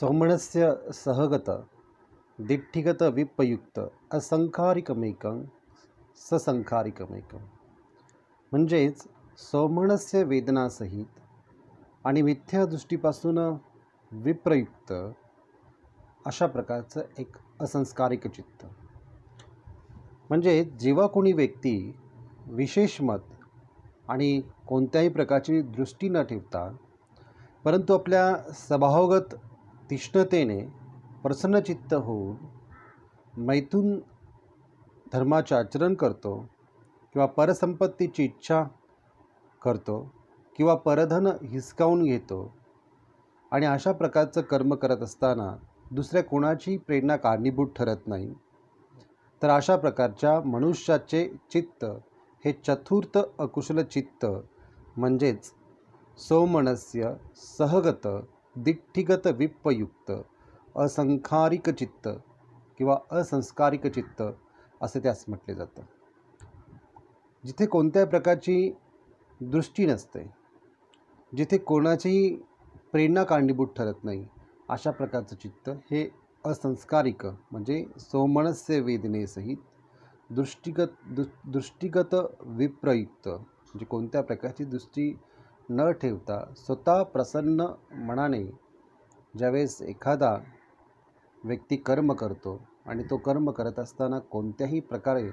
सौमनस्य सहगत दिठ्ठिगत विपयुक्त असंखारिकमेकं ससंखारिकमेकं. म्हणजेच सौमनस्य वेदनासहित आणि मिथ्या दृष्टीपासून विप्रयुक्त अशा प्रकारचं एक असंस्कारिक चित्त. म्हणजे जेव्हा कोणी व्यक्ती विशेष मत आणि कोणत्याही प्रकारची दृष्टी न ठेवता परंतु आपल्या स्वभावगत तीक्ष्णतेने प्रसन्नचित्त होऊन मैथून धर्माचे आचरण करतो किंवा परसंपत्तीची इच्छा करतो किंवा परधन हिसकावून घेतो आणि अशा प्रकारचं कर्म करत असताना दुसऱ्या कोणाची प्रेरणा कारणीभूत ठरत नाही. तर अशा प्रकारच्या मनुष्याचे चित्त हे चतुर्थ अकुशल चित्त म्हणजेच सौमनस्य सहगत दिठ्ठिगत विप्पयुक्त असंखारिक चित्त किंवा असंस्कारिक चित्त असे त्यास म्हटले जातं. जिथे कोणत्याही प्रकारची दृष्टी नसते जिथे कोणाचीही प्रेरणा कारणीभूत ठरत नाही अशा प्रकारचं चित्त हे असंस्कारिक म्हणजे सोमनस्य वेदनेसहित दृष्टीगत दु दृष्टीगत विप्रयुक्त म्हणजे कोणत्या प्रकारची दृष्टी न ठेवता स्वतः प्रसन्न मनाने ज्यावेळेस एखादा व्यक्ती कर्म करतो आणि तो कर्म करत असताना कोणत्याही प्रकारे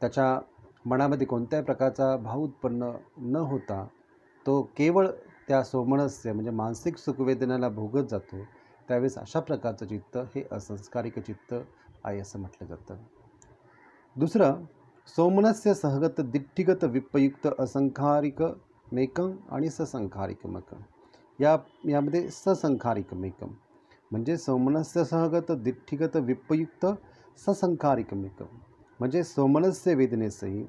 त्याच्या मनामध्ये कोणत्याही प्रकारचा भाव उत्पन्न न होता तो केवळ त्या सोमनस्य म्हणजे मानसिक सुखवेदनाला भोगत जातो त्यावेळेस अशा प्रकारचं चित्त हे असंस्कारिक चित्त आहे असं म्हटलं जातं. दुसरं सोमनस्य सहगत दिठ्ठिगत विपयुक्त असंखारिक मेकम आणि ससंखारिक मकम या यामध्ये ससंखारिक मेकम म्हणजे सोमनस्य सहगत दिठ्ठिगत विपयुक्त ससंखारिक मेकम म्हणजे सोमनस्य वेदनेसही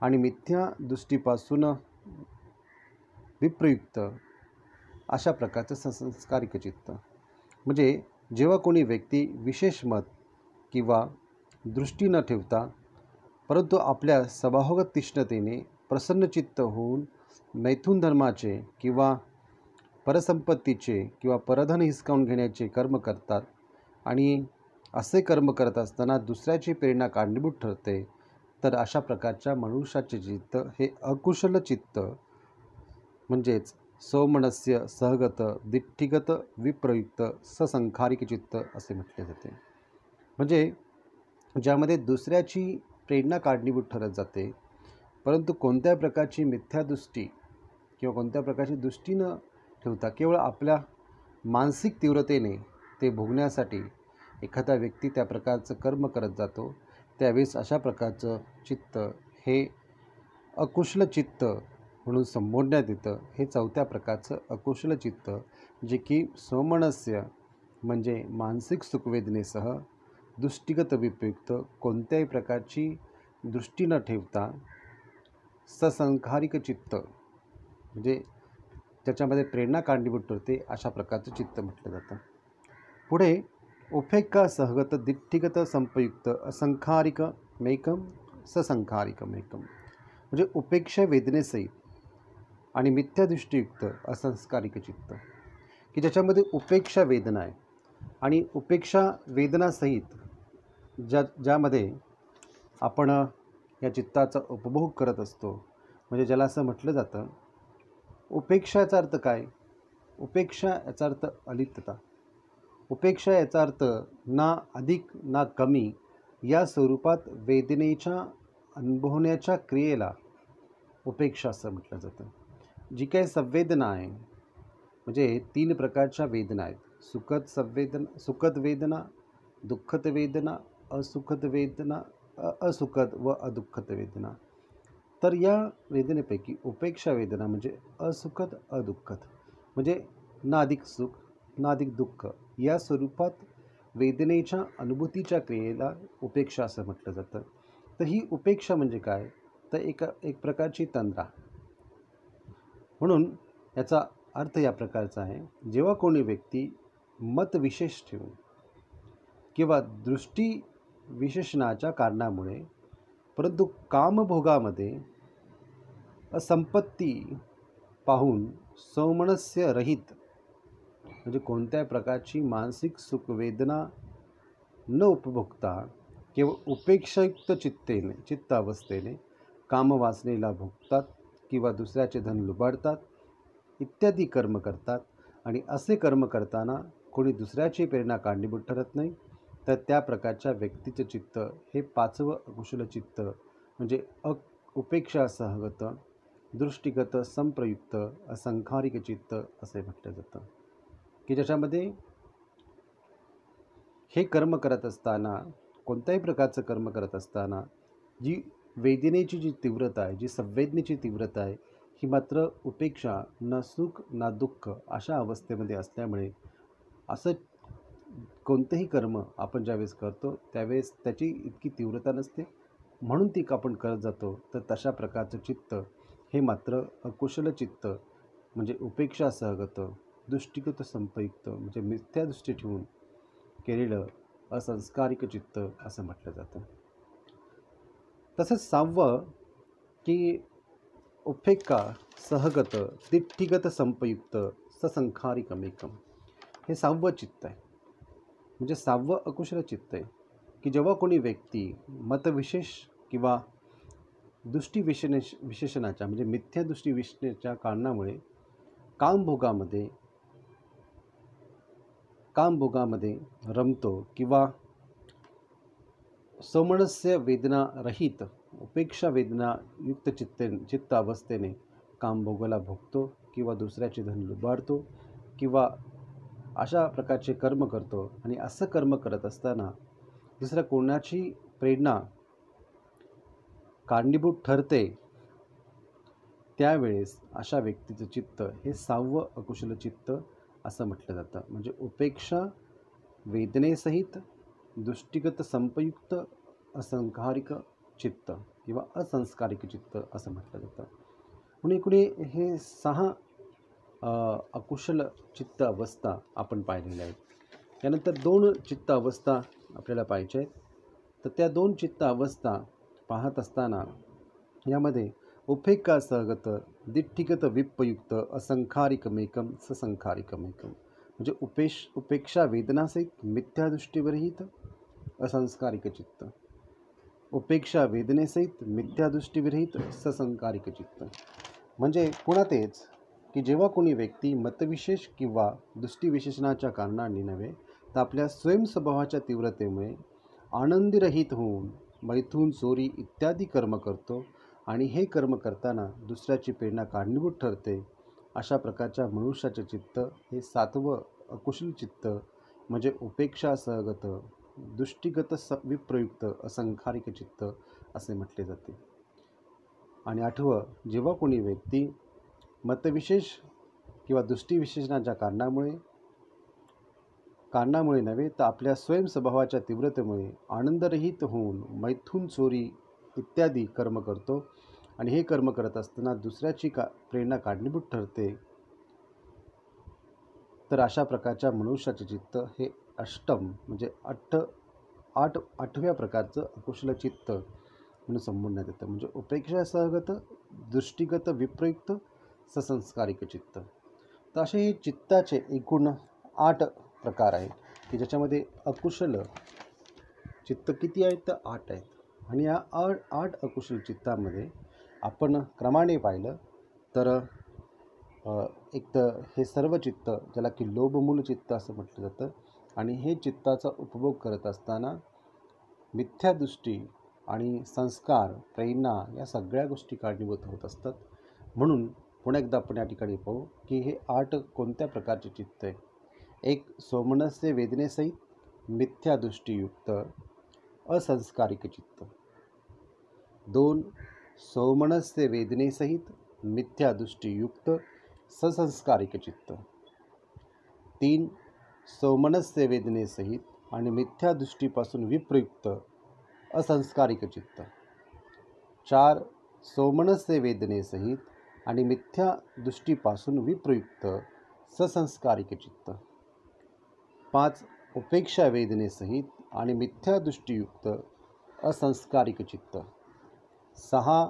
आणि मिथ्या दृष्टीपासून विप्रयुक्त अशा प्रकारचं ससंस्कारिक चित्त. म्हणजे जेव्हा कोणी व्यक्ती विशेष मत किंवा दृष्टी न ठेवता परंतु आपल्या स्वभावगत तीक्ष्णतेने प्रसन्नचित्त होऊन मैथून धर्माचे किंवा परसंपत्तीचे किंवा परधन हिसकावून घेण्याचे कर्म करतात आणि असे कर्म करत असताना दुसऱ्याची प्रेरणा कारणीभूत ठरते तर अशा प्रकारच्या मनुष्याचे चित्त हे अकुशल चित्त म्हणजेच सौमनस्य सहगत दिठ्ठिगत विप्रयुक्त ससंखारिक चित्त असे म्हटले जाते. म्हणजे ज्यामध्ये दुसऱ्याची प्रेरणा कारणीभूत ठरत जाते परंतु कोणत्या प्रकारची मिथ्यादृष्टी किंवा कोणत्या प्रकारची दृष्टी न ठेवता केवळ आपल्या मानसिक तीव्रतेने ते भोगण्यासाठी एखादा व्यक्ती त्या प्रकारचं कर्म करत जातो त्यावेळेस अशा प्रकारचं चित्त हे अकुशल चित्त म्हणून संबोधण्यात येतं. हे चौथ्या प्रकारचं अकुशल चित्त जे की सोमनस्य म्हणजे मानसिक सुखवेदनेसह दृष्टीगत विपयुक्त कोणत्याही प्रकारची दृष्टी न ठेवता ससंखारिक चित्त. म्हणजे त्याच्यामध्ये प्रेरणा कारणीभूत ठरते अशा प्रकारचं चित्त म्हटलं जातं. पुढे उपेक्षा सहगत दिठ्ठिगत संपयुक्त असंखारिक मेकम ससंखारिक मेकम म्हणजे उपेक्षा वेदनेसहित आणि मिथ्यादृष्टीयुक्त असंस्कारिक चित्त. की ज्याच्यामध्ये उपेक्षा वेदना आहे आणि उपेक्षा वेदनासहित ज्या ज्यामध्ये आपण या चित्ताचा उपभोग करत असतो. म्हणजे ज्याला असं म्हटलं जातं उपेक्षा याचा अर्थ काय? उपेक्षा याचा अर्थ अलिप्तता. उपेक्षा याचा अर्थ ना अधिक ना कमी या स्वरूपात वेदनेच्या अनुभवण्याच्या क्रियेला उपेक्षा असं म्हटलं जातं. जी काही संवेदना आहे म्हणजे तीन प्रकारच्या वेदना आहेत. सुखद संवेदना सुखद वेदना दुःखद वेदना असुखद वेदना असुखद व अदुःखद वेदना. तर या वेदनेपैकी उपेक्षा वेदना म्हणजे असुखद अदुःखद. म्हणजे नादिक सुख नादिक दुःख या स्वरूपात वेदनेच्या अनुभूतीच्या क्रियेला उपेक्षा असं म्हटलं जातं. तर ही उपेक्षा म्हणजे काय? तर एक एक प्रकारची तंद्रा. म्हणून याचा अर्थ या प्रकारचा आहे जेव्हा कोणी व्यक्ती मत विशेष ठेवून किंवा दृष्टी विशेषणाच्या कारणामुळे परंतु कामभोगामध्ये संपत्ती पाहून सौमनस्य रहित म्हणजे कोणत्याही प्रकारची मानसिक सुखवेदना न उपभोगता केवळ उपेक्षायुक्त चित्तेने चित्त अवस्थेने कामवासनेला भोगतात किंवा दुसऱ्याचे धन लुबाडतात इत्यादी कर्म करतात आणि असे कर्म करताना कोणी दुसऱ्याची प्रेरणा कारणीभूत ठरत नाही. तर त्या प्रकारच्या व्यक्तीचं चित्त हे पाचवं अकुशल चित्त म्हणजे अ उपेक्षा सहगत दृष्टीगत संप्रयुक्त असंखारिक चित्त असे म्हटलं जातं. की ज्याच्यामध्ये हे कर्म करत असताना कोणत्याही प्रकारचं कर्म करत असताना जी वेदनेची जी तीव्रता आहे जी संवेदनेची तीव्रता आहे ही मात्र उपेक्षा ना सुख ना दुःख अशा अवस्थेमध्ये असल्यामुळे असं कोणतंही कर्म आपण ज्यावेळेस करतो त्यावेळेस त्याची इतकी तीव्रता नसते. म्हणून ती आपण करत जातो. तर तशा प्रकारचं चित्त हे मात्र अकुशल चित्त म्हणजे उपेक्षा सहगत दृष्टिगत संपयुक्त म्हणजे मिथ्या दृष्टी ठेवून केलेलं असंस्कारिक चित्त असं म्हटलं जातं. तसंच सहावं की उपेक्का सहगत दिठ्ठीगत संपयुक्त ससंखारिकमेकम हे सहावं चित्त आहे. म्हणजे सहावं अकुशल चित्त आहे. की जेव्हा कोणी व्यक्ती मतविशेष किंवा दृष्टीविशेने विशेषणाच्या म्हणजे मिथ्या दृष्टीविशेषणाच्या कारणामुळे कामभोगामध्ये कामभोगामध्ये रमतो किंवा समणस्य वेदना रहित उपेक्षा वेदना युक्त चित्ते चित्त अवस्थेने कामभोगाला भोगतो किंवा दुसऱ्याचे धन लुबाडतो किंवा अशा प्रकारचे कर्म करतो आणि असं कर्म करत असताना दुसऱ्या कोणाची प्रेरणा कारणीभूत ठरते त्यावेळेस अशा व्यक्तीचं चित्त हे सावं अकुशल चित्त असं म्हटलं जातं. म्हणजे उपेक्षा वेदनेसहित दृष्टिगत संपयुक्त असंकारिक चित्त किंवा असंस्कारिक चित्त असं म्हटलं जातं. म्हणून इकडे हे सहा अकुशल चित्त अवस्था आपण पाहिलेल्या आहेत. त्यानंतर दोन चित्त अवस्था आपल्याला पाहिजे आहेत. तर त्या दोन चित्त अवस्था पाहत असताना यामध्ये उपेक्षा सहगत दिठ्ठिगत विपयुक्त असंखारिकमेकम ससंखारिकमेकम म्हणजे उपेश उपेक्षा वेदनासहित मिथ्यादृष्टीवरहित असंस्कारिक चित्त. उपेक्षा वेदनेसहित मिथ्यादृष्टीविरहित ससंकारिक चित्त. म्हणजे पुन्हा तेच की जेव्हा कोणी व्यक्ती मतविशेष किंवा दृष्टीविशेषणाच्या कारणाने नव्हे तर आपल्या स्वयंस्वभावाच्या तीव्रतेमुळे आनंदीरहित होऊन मैथून चोरी इत्यादी कर्म करतो आणि हे कर्म करताना दुसऱ्याची प्रेरणा कारणीभूत ठरते अशा प्रकारच्या मनुष्याचे चित्त हे सातवं अकुशल चित्त म्हणजे उपेक्षा सहगत दृष्टीगत स विप्रयुक्त असंखारिक चित्त असे म्हटले जाते. आणि आठवं जेव्हा कोणी व्यक्ती मतविशेष किंवा दृष्टीविशेषणाच्या कारणामुळे कारणामुळे नव्हे तर आपल्या स्वयंस्वभावाच्या तीव्रतेमुळे आनंदरहित होऊन मैथून चोरी इत्यादी कर्म करतो आणि हे कर्म करत असताना दुसऱ्याची का प्रेरणा कारणीभूत ठरते. तर अशा प्रकारच्या मनुष्याचे चित्त हे अष्टम म्हणजे अठ आठ आठव्या प्रकारचं अकुशल चित्त म्हणून संबोधण्यात येतं. म्हणजे उपेक्षासहगत दृष्टीगत विप्रयुक्त ससंस्कारिक चित्त. तर असे हे चित्ताचे एकूण आठ प्रकार आहेत की ज्याच्यामध्ये अकुशल चित्त किती आहेत? तर आठ आहेत. आणि या आठ आठ अकुशल चित्तामध्ये आपण क्रमाने पाहिलं तर एक तर हे सर्व चित्त ज्याला की लोभमूल चित्त असं म्हटलं जातं आणि हे चित्ताचा उपभोग करत असताना मिथ्यादृष्टी आणि संस्कार प्रेरणा या सगळ्या गोष्टी कारणीभूत होत असतात. म्हणून पुन्हा एकदा आपण या ठिकाणी पाहू की हे आठ कोणत्या प्रकारचे चित्त आहे? एक सोमनस्य वेदनेसहित मिथ्यादृष्टीयुक्त असंस्कारिक चित्त. दोन सौमनस्य वेदनेसहित मिथ्यादृष्टीयुक्त ससंस्कारिक चित्त. तीन सौमनस्य वेदनेसहित आणि मिथ्यादृष्टीपासून विप्रयुक्त असंस्कारिक चित्त. चार सौमनस्य वेदनेसहित आणि मिथ्या दृष्टीपासून विप्रयुक्त ससंस्कारिक चित्त पाच उपेक्षा वेदनेसहित आणि मिथ्या दृष्टीयुक्त असंस्कारिक चित्त सहा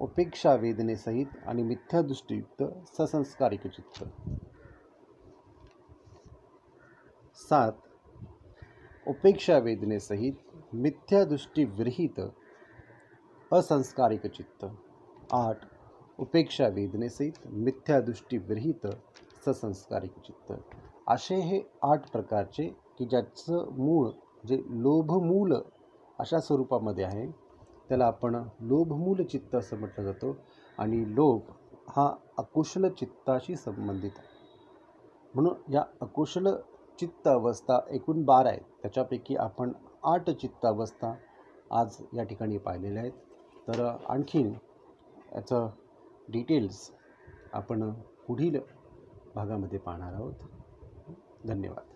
उपेक्षा वेदनेसहित आणि मिथ्या दृष्टीयुक्त ससंस्कारिक चित्त सात उपेक्षा वेदनेसहित मिथ्यादृष्टी विरहित असंस्कारिक चित्त आठ उपेक्षा वेदनेसहित मिथ्यादृष्टीविरहित ससंस्कारिक चित्त. असे हे आठ प्रकारचे की ज्याचं मूळ जे लोभमूल अशा स्वरूपामध्ये आहे त्याला आपण लोभमूल चित्त असं म्हटलं जातं आणि लोभ हा अकुशल चित्ताशी संबंधित आहे. म्हणून या अकुशल चित्त अवस्था एकूण बारा आहेत. त्याच्यापैकी आपण आठ चित्त अवस्था आज या ठिकाणी पाहिलेल्या आहेत. तर आणखीन याचं डिटेल्स आपण पुढील भागामध्ये पाहणार आहोत. धन्यवाद.